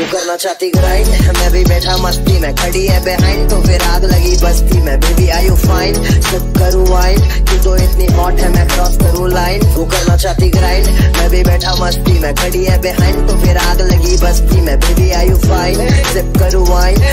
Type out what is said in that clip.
तू करना चाहती ग्राइंड मैं भी बैठा मस्ती में, खड़ी है बिहाइंड तो फिर आग लगी बस्ती में। बेबी आई यू फाइन सब करूँ वाइन तू तो इतनी हॉट है, मैं क्रॉस करूँ लाइन तू करना चाहती ग्राइंड मैं भी बैठा मस्ती में, खड़ी है बिहाइंड तो फिर आग लगी बस्ती में। Baby I you fine sip करूँ वाइन